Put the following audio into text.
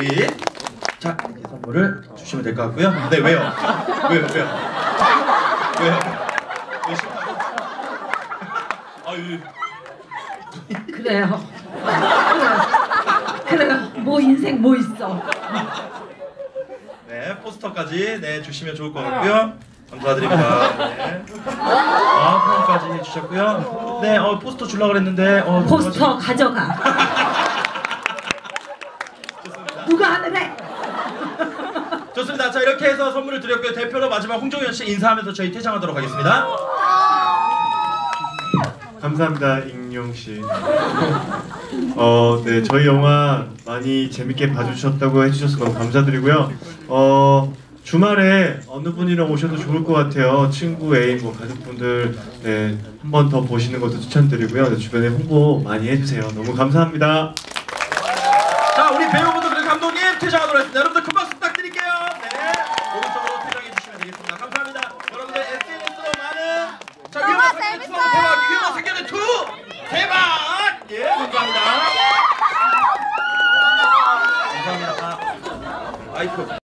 우리 자 이렇게 선물을 주시면 될 것 같고요. 네 왜요? 왜요? 왜요? 왜요? 왜 싫다고? 아유 그래요. 그래요. 뭐 인생 뭐 있어. 네 포스터까지 네 주시면 좋을 것 같고요. 감사드립니다. 네. 아 폰까지 해주셨고요. 네, 어 포스터 주려 고 그랬는데 어 포스터 가져가. 누가 하늘에? 좋습니다. 자 이렇게 해서 선물을 드렸고요. 대표로 마지막 홍종현 씨 인사하면서 저희 퇴장하도록 하겠습니다. 감사합니다, 익룡 씨. 어, 네, 저희 영화 많이 재밌게 봐주셨다고 해주셔서 너무 감사드리고요. 어, 주말에 어느 분이랑 오셔도 좋을 것 같아요. 친구, 애인, 뭐 가족분들, 네, 한 번 더 보시는 것도 추천드리고요. 네, 주변에 홍보 많이 해주세요. 너무 감사합니다. 자 우리 배우 재밌어. 대박 이게 뭐 생겨는 투 대박 예 감사합니다. 감사합니다. 아이쿠